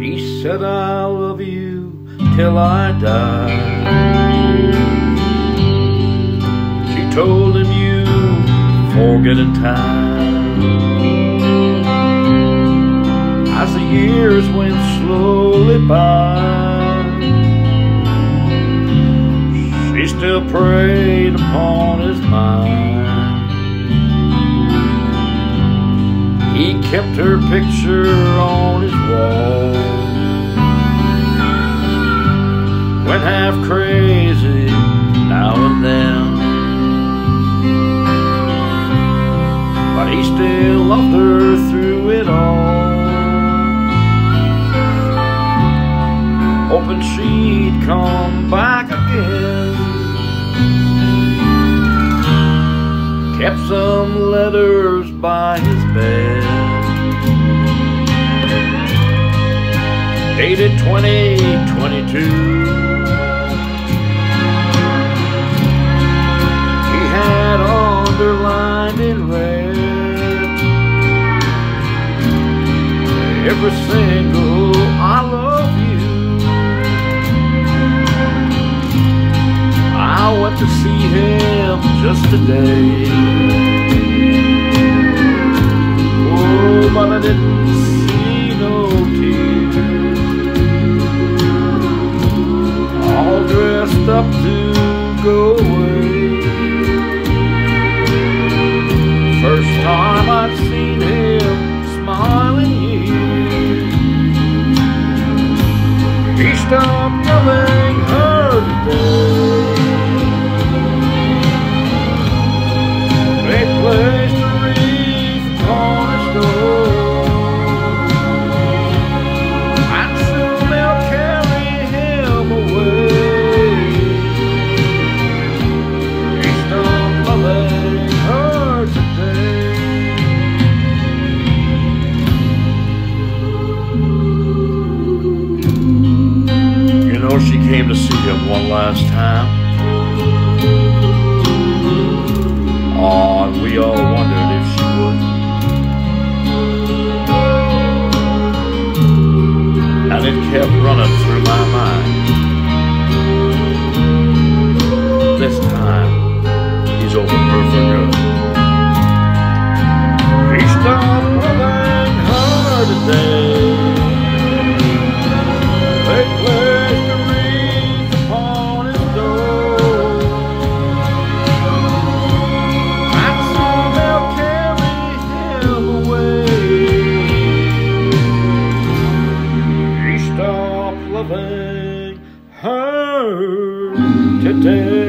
He said, I love you till I die. She told him, You forget in time. As the years went slowly by, she still preyed upon his mind. Kept her picture on his wall. Went half crazy now and then. But he still loved her through it all. Hoping she'd come back again. Kept some letters by his bed. Dated 2022. He had underlined in red every single I love you. I went to see him just today. Oh, but I didn't to go away. First time I've seen him smiling years. He stopped loving her today. Came to see him one last time. Aw, and we all wondered if she would. And it kept running through my mind. This time, loving her today.